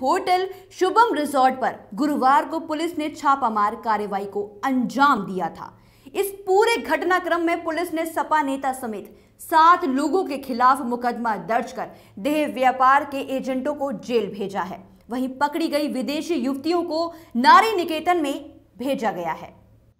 Hotel Shubham resort पर गुरुवार को पुलिस ने छापामार कार्रवाई को अंजाम दिया था। इस पूरे घटनाक्रम में पुलिस ने सपा नेता समेत सात लोगों के खिलाफ मुकदमा दर्ज कर देह व्यापार के एजेंटों को जेल भेजा है। वहीं पकड़ी गई विदेशी युवतियों को नारी निकेतन में भेजा गया है।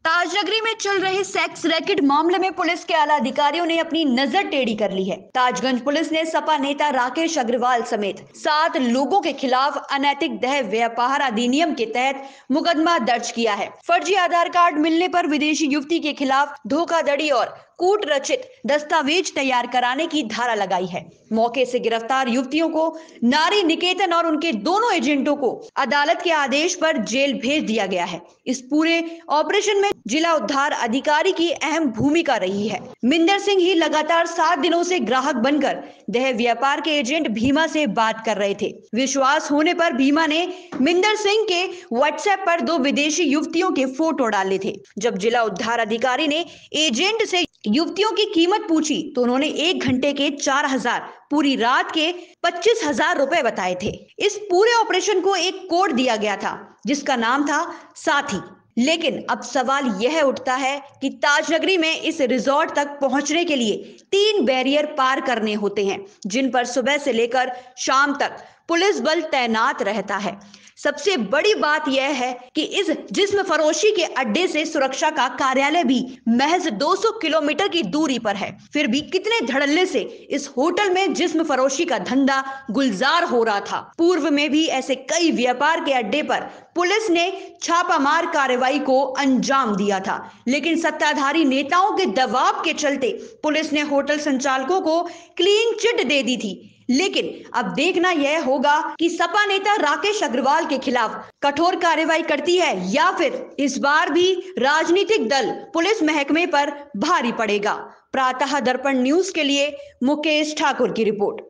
ताजनगरी में चल रहे सेक्स रैकेट मामले में पुलिस के आला अधिकारियों ने अपनी नज़र टेढ़ी कर ली है। ताजगंज पुलिस ने सपा नेता राकेश अग्रवाल समेत सात लोगों के खिलाफ अनैतिक दह व्यापार अधिनियम के तहत मुकदमा दर्ज किया है। फर्जी आधार कार्ड मिलने पर विदेशी युवती के खिलाफ धोखाधड़ी और कूट रचित दस्तावेज़ तैयार कराने की धारा लगाई है। मौके से गिरफ़्तार युवतियों को नारी निकेतन और उनके दोनों एजेंटों को अदालत के आदेश पर जेल भेज दिया गया है। इस पूरे ऑपरेशन में जिला उद्धार अधिकारी की अहम भूमिका रही है। मिंदर सिंह ही लगातार सात दिनों से ग्राहक बनकर दह व्यापार के एजेंट भीमा से बात कर रहे थे। विश्वास होने पर भीमा ने मिंदर सिंह के व्हाट्सएप पर दो विदेशी युवतियों के फ़ोटो डाले थे। जब जिला उद्धार अधिकारी ने एजेंट से युवतियों की कीमत पूछी तो उन्होंने एक घंटे के चार हज़ार, पूरी रात के पच्चीस हज़ार रुपए बताए थे। इस पूरे ऑपरेशन को एक कोड दिया गया था, जिसका नाम था साथी। लेकिन अब सवाल यह उठता है कि ताजनगरी में इस रिजॉर्ट तक पहुँचने के लिए तीन बैरियर पार करने होते हैं, जिन पर सुबह से लेकर शाम तक पुलिस बल तैनात रहता है। सबसे बड़ी बात यह है कि इस जिस्म फरोशी के अड्डे से सुरक्षा का कार्यालय भी महज 200 किलोमीटर की दूरी पर है। फिर भी कितने धड़ल्ले से इस होटल में जिस्म फरोशी का धंधा गुलजार हो रहा था। पूर्व में भी ऐसे कई व्यापार के अड्डे पर पुलिस ने छापामार कार्रवाई को अंजाम दिया था। लेकिन सत्ताधारी नेताओं के दबाव के चलते पुलिस ने होटल संचालकों को क्लीन चिट दे दी थी। लेकिन अब देखना यह होगा कि सपा नेता राकेश अग्रवाल के खिलाफ कठोर कार्रवाई करती है या फिर इस बार भी राजनीतिक दल पुलिस महकमे पर भारी पड़ेगा। प्रातः दर्पण न्यूज़ के लिए मुकेश ठाकुर की रिपोर्ट।